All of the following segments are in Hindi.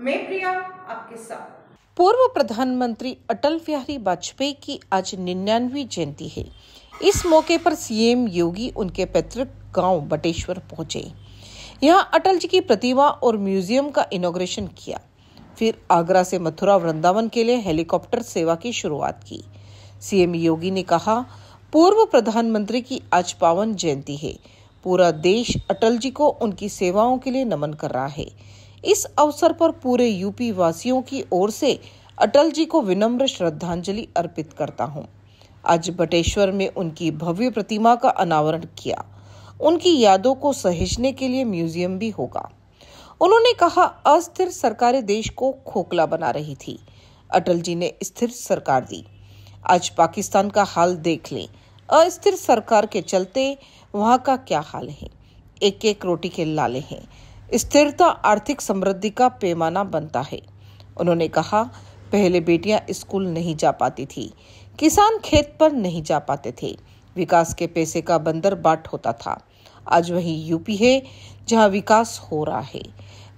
मैं प्रिया, आपके साथ। पूर्व प्रधानमंत्री अटल बिहारी वाजपेयी की आज निन्यानवी जयंती है। इस मौके पर सीएम योगी उनके पैतृक गाँव बटेश्वर पहुँचे। यहाँ अटल जी की प्रतिमा और म्यूज़ियम का इनोग्रेशन किया। फिर आगरा से मथुरा वृंदावन के लिए हेलीकॉप्टर सेवा की शुरुआत की। सीएम योगी ने कहा, पूर्व प्रधानमंत्री की आज पावन जयंती है। पूरा देश अटल जी को उनकी सेवाओं के लिए नमन कर रहा है। इस अवसर पर पूरे यूपी वासियों की ओर से अटल जी को विनम्र श्रद्धांजलि अर्पित करता हूँ। आज बटेश्वर में उनकी भव्य प्रतिमा का अनावरण किया। उनकी यादों को सहेजने के लिए म्यूज़ियम भी होगा। उन्होंने कहा, अस्थिर सरकारें देश को खोखला बना रही थी। अटल जी ने स्थिर सरकार दी। आज पाकिस्तान का हाल देख लें। अस्थिर सरकार के चलते वहाँ का क्या हाल है? एक एक रोटी के लाले हैं। स्थिरता, आर्थिक समृद्धि का पैमाना बनता है। उन्होंने कहा, पहले बेटियाँ स्कूल नहीं जा पाती थी, किसान खेत पर नहीं जा पाते थे। विकास के पैसे का बंदर बाट होता था। आज वही यूपी है, जहाँ विकास हो रहा है।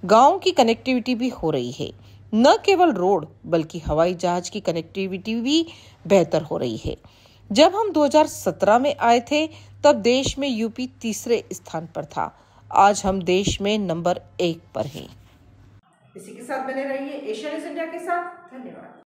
गाँव की कनेक्टिविटी भी हो रही है। न केवल रोड, बल्कि हवाई जहाज़ की कनेक्टिविटी भी बेहतर हो रही है। जब हम 2017 में आए थे, तब देश में यूपी तीसरे स्थान पर था। आज हम देश में नंबर एक पर हैं। इसी के साथ बने रहिए, एशिया इंडिया के साथ, धन्यवाद।